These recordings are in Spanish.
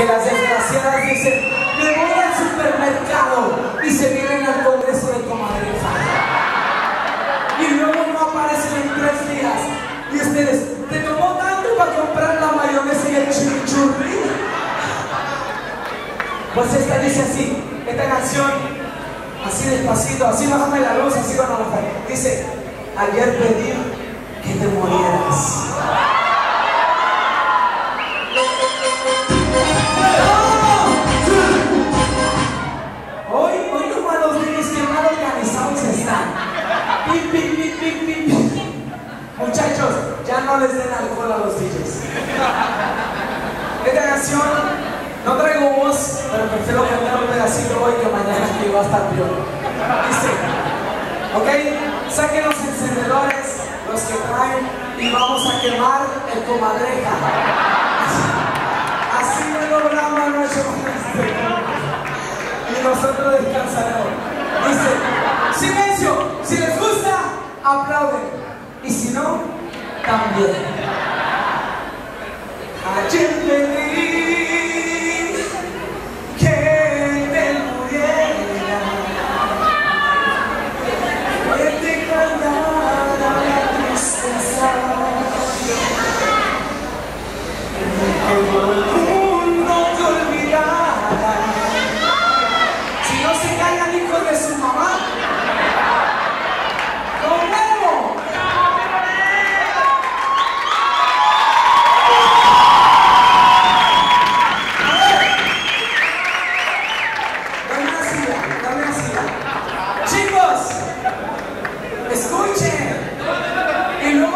que las desgraciadas dicen, me voy al supermercado y se vienen al congreso de comadreja. Y luego no aparecen en tres días. Y ustedes, ¿te tomó tanto para comprar la mayonesa y el chimichurri? Pues esta dice así, esta canción, así despacito, así bájame la luz, así con la mujer. Dice, ayer pedí que te murieras. No traigo voz, pero prefiero cantar un pedacito hoy que mañana que va a estar peor. Dice, ok, saquen los encendedores, los que traen, y vamos a quemar el comadreja. Así me logramos nuestro y nosotros descansaremos. Dice, silencio, si les gusta, aplauden. Y si no, también.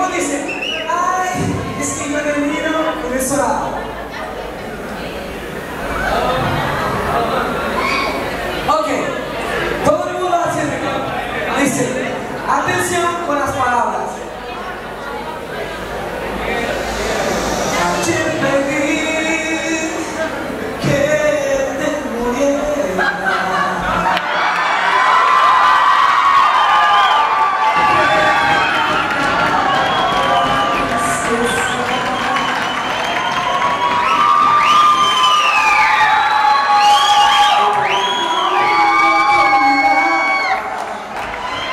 Luego dicen, ay, es que yo he venido con eso. Ok, todo el mundo hace Dice, atención con las palabras.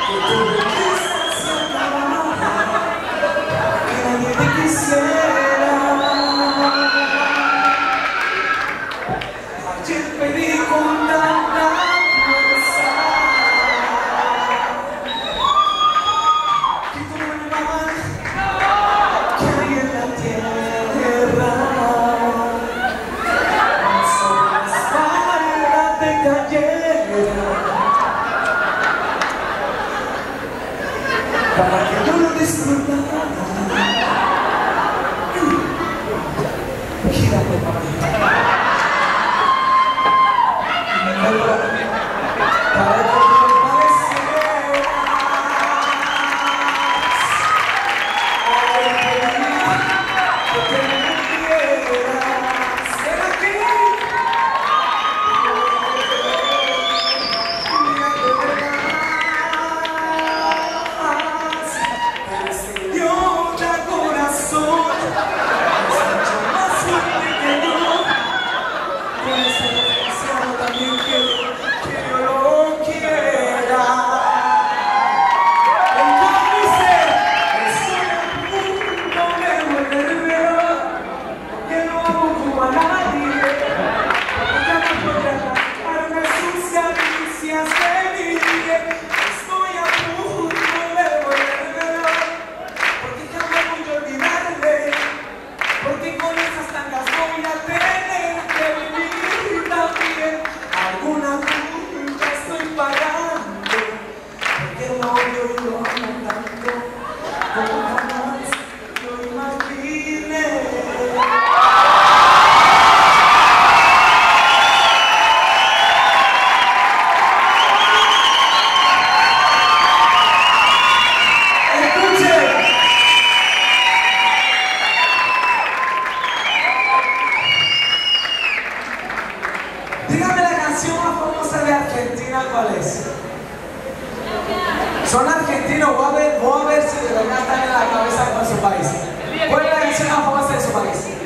Que tu belleza se acabara, Argentina, ¿cuál es? Son argentinos, voy a ver, voy a ver si de verdad están en la cabeza con su país. ¿Cuál es la canción más famosa de su país?